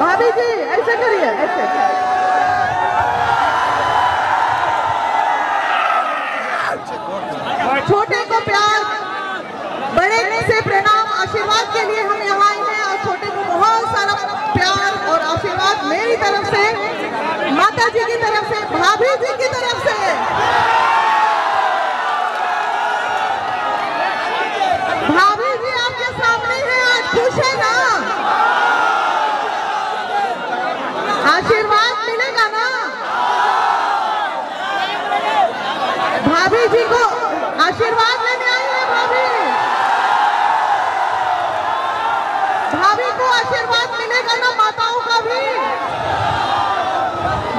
भाभी जी, ऐसे करिए, ऐसे। छोटे को प्यार, बड़े से प्रणाम, आशीर्वाद के लिए हम यहाँ आए हैं और छोटे को बहुत सारा प्यार और आशीर्वाद मेरी तरफ़ से, माता जी की तरफ़ से, भाभी जी की तरफ़ से भाभी जी आपके सामने हैं आज खुश है ना आशीर्वाद मिलेगा ना? भाभी जी को आशीर्वाद लेने आई है भाभी। भाभी को आशीर्वाद मिलेगा ना माताओं का भी?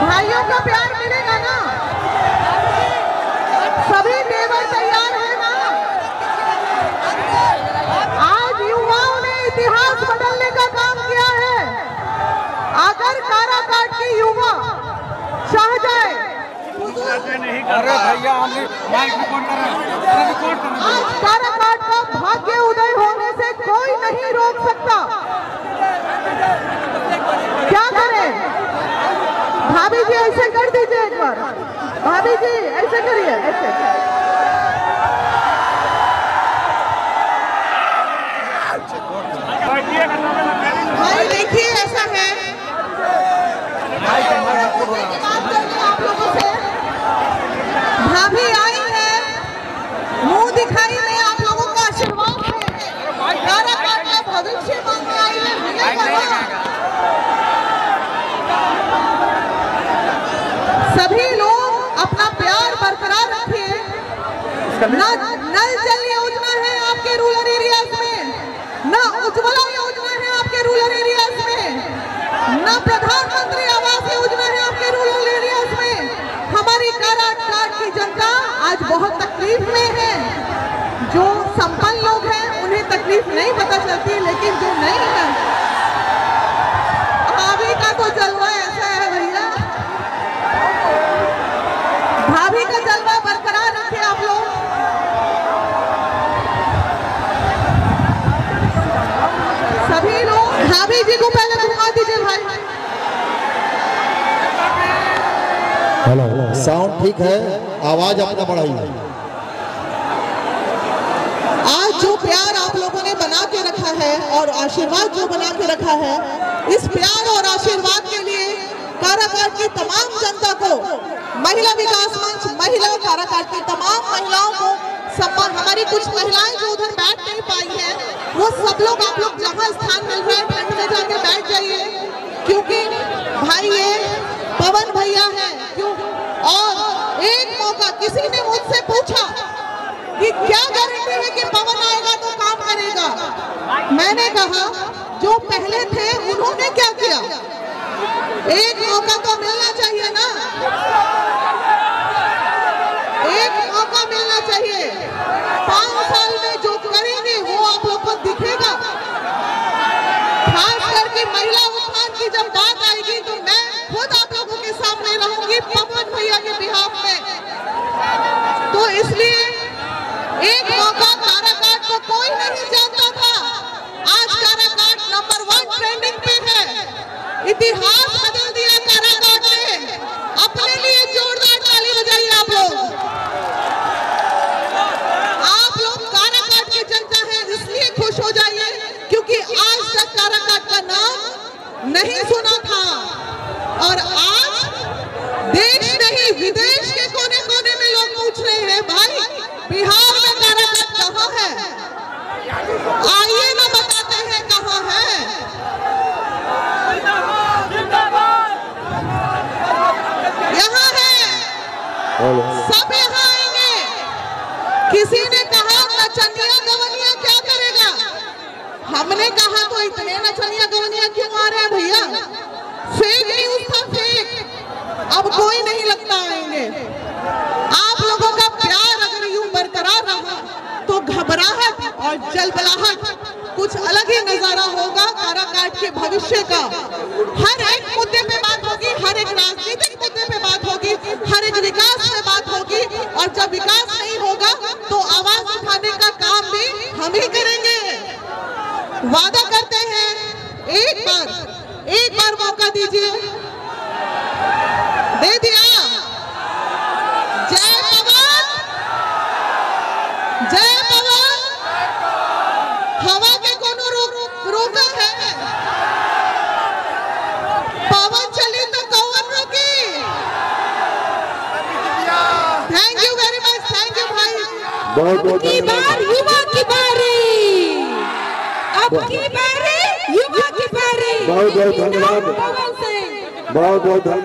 भाइयों का प्यार मिलेगा ना? सभी की युवा चाह जाए। अरे भैया आज का भाग्य उदय होने से कोई नहीं रोक सकता। क्या करें? भाभी जी ऐसे कर दीजिए एक बार। भाभी जी ऐसे करिए ऐसे भाई देखिए ऐसा है बात करनी है आप लोगों से भाभी आई है मुँह दिखाई में आप लोगों का आशीर्वाद है काराकाट का भविष्य मांगने आई है मिलेगा ना सभी लोग अपना प्यार बरकरार रखिए न नल जल योजना है आपके रूरल एरियाज़ में। न उज्ज्वला योजना है आपके रूरल एरियाज़ में। न प्रधानमंत्री आवास योजना है आपके रूरल एरियाज़ में। हमारी काराकाट की जनता आज बहुत तकलीफ़ में है। जो संपन्न लोग हैं उन्हें तकलीफ़ नहीं पता चलती लेकिन जो नहीं है भाभी जी को पहले घुमा दीजिए भाई। हेलो साउंड ठीक है आवाज़ अपना बढ़ाइए आज जो प्यार आप लोगों ने बना के रखा है और आशीर्वाद जो बना के रखा है इस प्यार और आशीर्वाद के लिए काराकाट की तमाम जनता को महिला विकास मंच, महिला की तमाम महिलाओं को सम्मान। हमारी कुछ महिलाएँ जो उधर बैठ नहीं पाई हैं, वो सब लोग आप लोग जहाँ स्थान मिल रहा है ठंड में जाके बैठ जाइए। क्योंकि भाई ये पवन भैया है, क्यों? और एक मौका किसी ने मुझसे पूछा कि क्या गारंटी है कि पवन आएगा तो काम करेगा? मैंने कहा, जो पहले थे, उन्होंने क्या किया? एक मौका तो मिलना चाहिए ना एक मौका मिलना चाहिए पाँच साल में जो करेंगे वो आप लोग को दिखेगा खास करके महिला उत्थान की जब बात आएगी तो मैं खुद आप लोगों के सामने रहूँगी पवन भैया के बिहाफ में। तो इसलिए एक मौका काराकाट को कोई नहीं जानता था। आज काराकाट नंबर वन ट्रेंडिंग पे है। इतिहास नहीं सुना था। और आज देश नहीं विदेश के कोने कोने में लोग पूछ रहे हैं भाई बिहार में काराकाट कहाँ है? आइए ना बताते हैं कहाँ है। यहाँ है। सब यहाँ आएँगे। किसी ने कहा नचनिया गवनिया क्या हमने कहा तो इतने नचनिया गवनिया क्यों आ रहे हैं भैया? फेक न्यूज़ था फेक अब कोई नहीं लगता आएँगे। आप लोगों का प्यार अगर यूँ बरकरार रहा तो घबराहट और जलबलाहट, कुछ अलग ही नज़ारा होगा काराकाट के भविष्य का। हर एक मुद्दे पे बात होगी, हर एक राजनीतिक मुद्दे पे बात होगी, हर एक विकास पे बात होगी, और जब दीजिए। दे दिया। जय पवन। जय पवन। हवा के कोनो रोक रोका है। पवन चली तो कौन रोकी? Thank you very much thank you भाई। बहुत बहुत की बार युवा की बारी। अब की बारी युवा की बारी। बहुत बहुत धन्यवाद। बहुत बहुत धन्यवाद